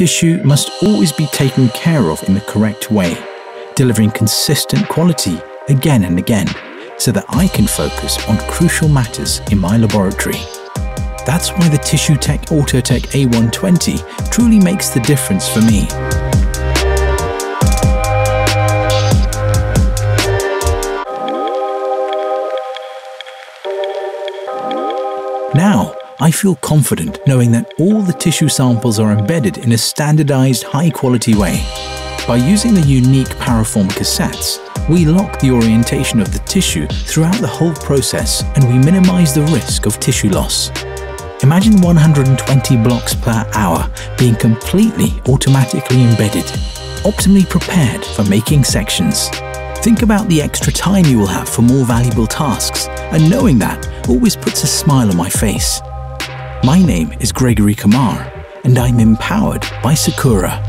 tissue must always be taken care of in the correct way, delivering consistent quality again and again, so that I can focus on crucial matters in my laboratory. That's why the Tissue Tech AutoTEC A120 truly makes the difference for me. Now, I feel confident knowing that all the tissue samples are embedded in a standardized high-quality way. By using the unique Paraform cassettes, we lock the orientation of the tissue throughout the whole process and we minimize the risk of tissue loss. Imagine 120 blocks per hour being completely automatically embedded, optimally prepared for making sections. Think about the extra time you will have for more valuable tasks, and knowing that always puts a smile on my face. My name is Gregory Kamar, and I'm empowered by Sakura.